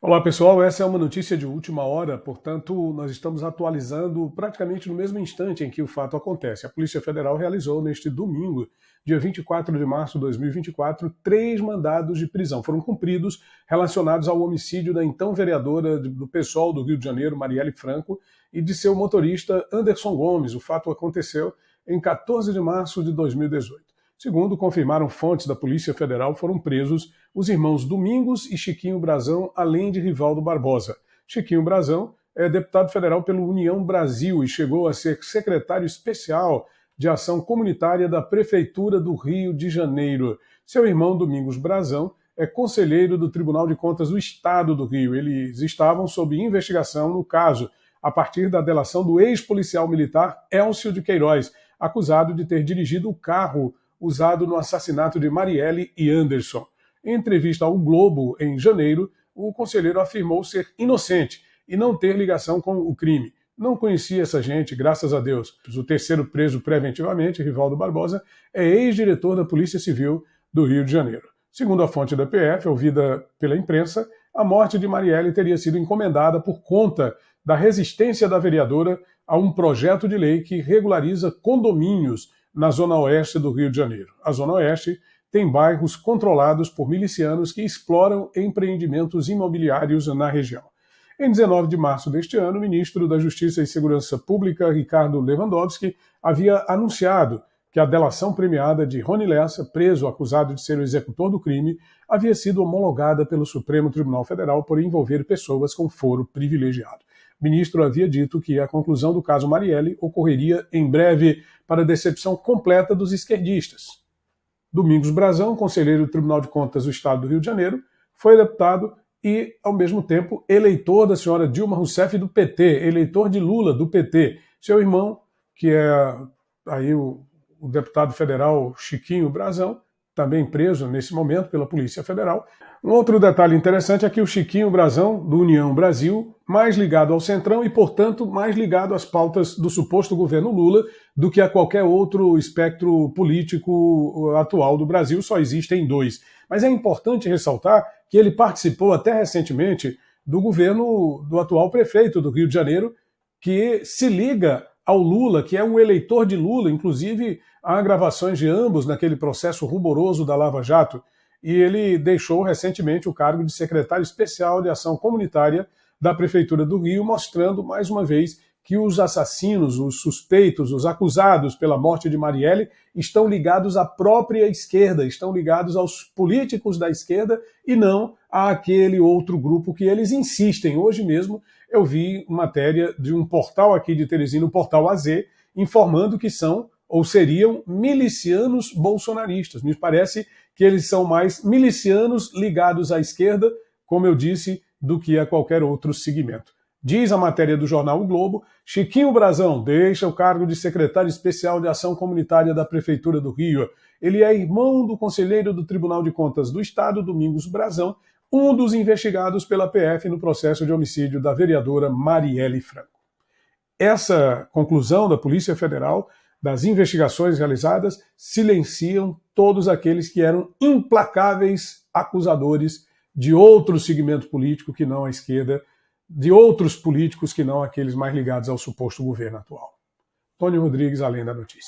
Olá pessoal, essa é uma notícia de última hora, portanto, nós estamos atualizando praticamente no mesmo instante em que o fato acontece. A Polícia Federal realizou neste domingo, dia 24 de março de 2024, três mandados de prisão. Foram cumpridos relacionados ao homicídio da então vereadora do PSOL do Rio de Janeiro, Marielle Franco, e de seu motorista Anderson Gomes. O fato aconteceu em 14 de março de 2018. Segundo confirmaram fontes da Polícia Federal, foram presos os irmãos Domingos e Chiquinho Brazão, além de Rivaldo Barbosa. Chiquinho Brazão é deputado federal pelo União Brasil e chegou a ser secretário especial de ação comunitária da Prefeitura do Rio de Janeiro. Seu irmão Domingos Brazão é conselheiro do Tribunal de Contas do Estado do Rio. Eles estavam sob investigação no caso, a partir da delação do ex-policial militar Elcio de Queiroz, acusado de ter dirigido o carro usado no assassinato de Marielle e Anderson. Em entrevista ao Globo, em janeiro, o conselheiro afirmou ser inocente e não ter ligação com o crime. Não conhecia essa gente, graças a Deus. O terceiro preso preventivamente, Rivaldo Barbosa, é ex-diretor da Polícia Civil do Rio de Janeiro. Segundo a fonte da PF, ouvida pela imprensa, a morte de Marielle teria sido encomendada por conta da resistência da vereadora a um projeto de lei que regulariza condomínios na zona oeste do Rio de Janeiro. A zona oeste tem bairros controlados por milicianos que exploram empreendimentos imobiliários na região. Em 19 de março deste ano, o ministro da Justiça e Segurança Pública, Ricardo Lewandowski, havia anunciado que a delação premiada de Rony Lessa, preso acusado de ser o executor do crime, havia sido homologada pelo Supremo Tribunal Federal por envolver pessoas com foro privilegiado. Ministro havia dito que a conclusão do caso Marielle ocorreria em breve, para decepção completa dos esquerdistas. Domingos Brazão, conselheiro do Tribunal de Contas do Estado do Rio de Janeiro, foi deputado e, ao mesmo tempo, eleitor da senhora Dilma Rousseff do PT, eleitor de Lula do PT. Seu irmão, que é aí o, o deputado federal Chiquinho Brazão, também preso nesse momento pela Polícia Federal. Um outro detalhe interessante é que o Chiquinho Brazão, do União Brasil, mais ligado ao Centrão e, portanto, mais ligado às pautas do suposto governo Lula do que a qualquer outro espectro político uh, atual do Brasil, só existem dois. Mas é importante ressaltar que ele participou até recentemente do governo do atual prefeito do Rio de Janeiro, que se liga ao Lula, que é um eleitor de Lula, inclusive há gravações de ambos naquele processo rumoroso da Lava Jato, e ele deixou recentemente o cargo de secretário especial de ação comunitária da Prefeitura do Rio, mostrando mais uma vez que os assassinos, os suspeitos, os acusados pela morte de Marielle estão ligados à própria esquerda, estão ligados aos políticos da esquerda e não àquele outro grupo que eles insistem. Hoje mesmo eu vi matéria de um portal aqui de Teresina, o portal AZ, informando que são ou seriam milicianos bolsonaristas. Me parece que eles são mais milicianos ligados à esquerda, como eu disse, do que a qualquer outro segmento. Diz a matéria do jornal o Globo, Chiquinho Brazão deixa o cargo de secretário especial de ação comunitária da Prefeitura do Rio. Ele é irmão do conselheiro do Tribunal de Contas do Estado, Domingos Brazão, um dos investigados pela PF no processo de homicídio da vereadora Marielle Franco. Essa conclusão da Polícia Federal, das investigações realizadas, silenciam todos aqueles que eram implacáveis acusadores de outro segmento político que não a esquerda, de outros políticos que não aqueles mais ligados ao suposto governo atual. Tony Rodrigues, além da notícia.